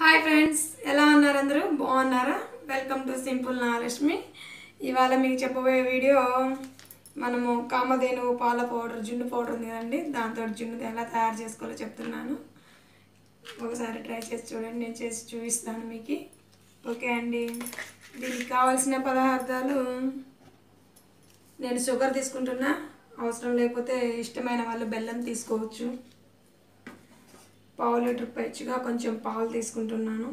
Hi friends ఎలా ఉన్నారు అందరూ? బాగున్నారా? వెల్కమ్ టు సింపుల్ నాలక్ష్మి ఇవాళ మీకు చెప్పబోయే వీడియో మనము కామధేను పాల పౌడర్ జున్ను పౌడర్ ఉంది కదండి. దాంతో జున్ను ఎలా తయారు చేసుకోవాలో చెప్తున్నాను. ఒకసారి ట్రై చేసి చూడండి నేను చేసి చూపిస్తాను మీకు. ఓకే అండి. దీనికి కావాల్సిన పదార్థాలు నేను షుగర్ తీసుకుంటున్నా. అవసరం లేకపోతే ఇష్టమైన వాళ్ళు బెల్లం తీసుకోవచ్చు. పావు లీటర్ పచ్చిగా కొంచెం పాలు తీసుకుంటున్నాను.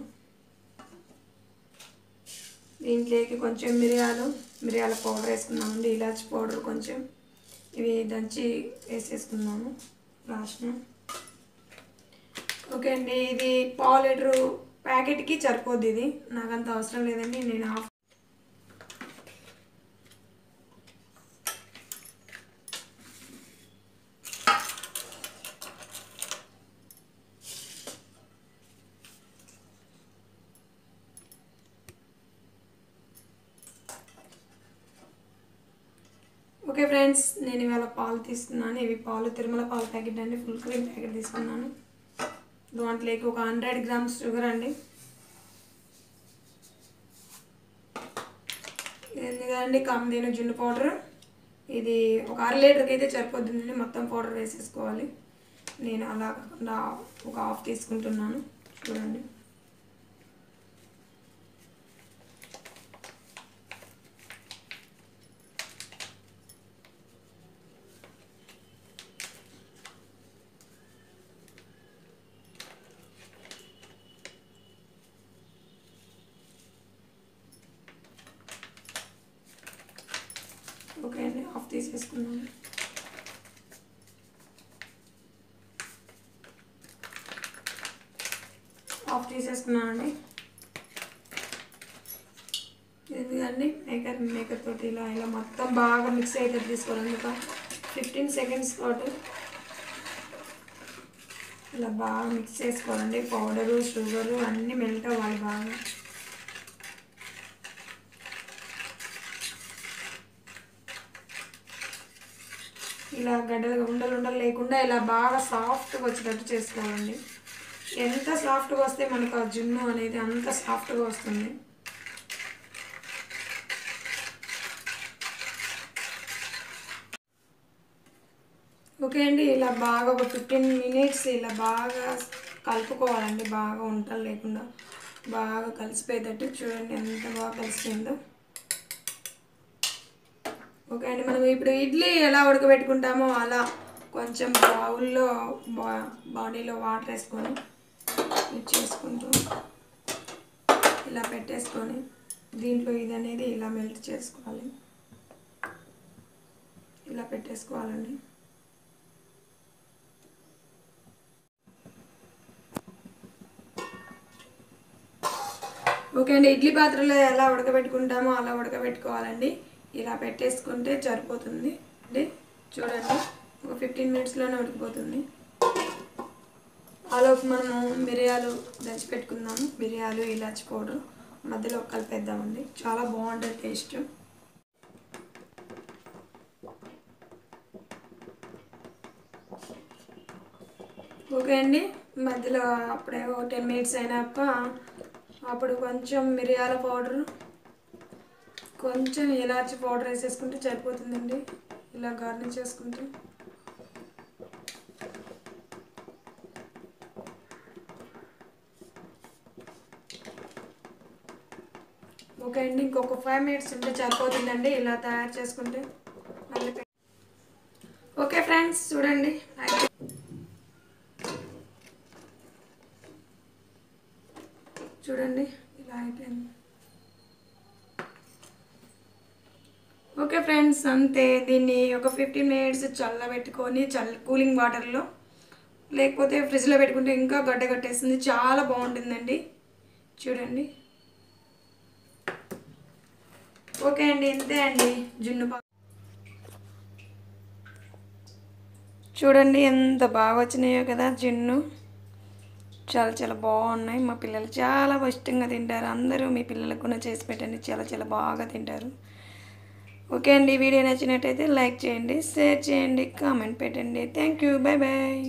దీంట్లోకి కొంచెం మిరియాలు మిరియాల పౌడర్ వేసుకున్నామండి ఇలాచి పౌడర్ కొంచెం. ఇవి దంచి వేసేసుకున్నాము లాస్ట్న ఓకే అండి ఇది పావు లీటరు ప్యాకెట్కి సరిపోద్ది ఇది. నాకు అంత అవసరం లేదండి నేను హాఫ్ ఓకే ఫ్రెండ్స్ నేను ఇవాళ పాలు తీసుకున్నాను. ఇవి పాలు తిరుమల పాలు ప్యాకెట్ అండి. ఫుల్ క్రీమ్ ప్యాకెట్ తీసుకున్నాను. దాంట్లోకి ఒక హండ్రెడ్ గ్రామ్స్ షుగర్ అండి. ఇది కదండి కమ్దీను జున్ను పౌడర్. ఇది ఒక అర లీటర్కి అయితే సరిపోతుందండి. మొత్తం పౌడర్ వేసేసుకోవాలి. నేను అలా కాకుండా ఒక హాఫ్ తీసుకుంటున్నాను. చూడండి ఓకే అండి హాఫ్ తీసేసుకున్నాను హాఫ్ తీసేసుకున్నానండి ఎందుకండి మేకర్ మేకర్ తోటి ఇలా ఇలా మొత్తం బాగా మిక్స్ అయ్యేటట్టు తీసుకోవాలి ఒక ఫిఫ్టీన్ సెకండ్స్ పాటు ఇలా బాగా మిక్స్ చేసుకోవాలండి. పౌడరు షుగరు అన్నీ మెల్ట్ అవ్వాలి బాగా. ఇలా గడ్డలుగా ఉండలు ఉండలు లేకుండా ఇలా బాగా సాఫ్ట్గా వచ్చేటట్టు చేసుకోవాలండి. ఎంత సాఫ్ట్గా వస్తే మనకు ఆ జున్ను అనేది అంత సాఫ్ట్గా వస్తుంది. ఓకే అండి ఇలా బాగా ఒక ఫిఫ్టీన్ మినిట్స్ ఇలా బాగా కలుపుకోవాలండి. బాగా ఉంటలు లేకుండా బాగా కలిసిపోయేటట్టు చూడండి ఎంత బాగా కలిసిపోయిందో. ఓకే అండి మనం ఇప్పుడు ఇడ్లీ ఎలా ఉడకబెట్టుకుంటామో అలా కొంచెం బౌల్లో బా బాడీలో వాటర్ వేసుకొని ఇది చేసుకుంటూ ఇలా పెట్టేసుకొని దీంట్లో ఇది అనేది ఇలా మెల్ట్ చేసుకోవాలి. ఇలా పెట్టేసుకోవాలండి. ఓకే అండి ఇడ్లీ పాత్రలో ఎలా ఉడకబెట్టుకుంటామో అలా ఉడకబెట్టుకోవాలండి. ఇలా పెట్టేసుకుంటే సరిపోతుంది. అంటే చూడండి. ఒక ఫిఫ్టీన్ మినిట్స్లోనే ఉడికిపోతుంది. ఆలోపు మనము మిరియాలు దంచి పెట్టుకుందాము మిరియాలు ఇలాచి పౌడర్ మధ్యలో కలిపేద్దామండి. చాలా బాగుంటుంది టేస్ట్. ఓకే అండి. మధ్యలో అప్పుడే ఒక టెన్ మినిట్స్ అయినాక అప్పుడు కొంచెం మిరియాల పౌడర్ కొంచెం ఇలాచి పౌడర్ వేసేసుకుంటే సరిపోతుందండి. ఇలా గార్నిష్ చేసుకుంటే. ఓకే అండి ఇంకొక ఫైవ్ మినిట్స్ ఉంటే సరిపోతుందండి. ఇలా తయారు చేసుకుంటే మళ్ళీ ఓకే ఫ్రెండ్స్ చూడండి. చూడండి ఇలా అయిపోయింది. ఓకే ఫ్రెండ్స్ అంతే. దీన్ని ఒక ఫిఫ్టీన్ మినిట్స్ చల్లబెట్టుకొని చల్ కూలింగ్ వాటర్లో లేకపోతే ఫ్రిడ్జ్లో పెట్టుకుంటే ఇంకా గడ్డ కట్టేస్తుంది. చాలా బాగుంటుందండి. చూడండి. ఓకే అండి ఇంతే అండి. జున్ను పా చూడండి ఎంత బాగా వచ్చినాయో కదా జున్ను. చాలా చాలా బాగున్నాయి. మా పిల్లలు చాలా ఇష్టంగా తింటారు. అందరూ మీ పిల్లలకు కూడా చేసి పెట్టండి. చాలా చాలా బాగా తింటారు. ఓకే అండి వీడియో నచ్చినట్టయితే లైక్ చేయండి షేర్ చేయండి కామెంట్ పెట్టండి. Thank you bye bye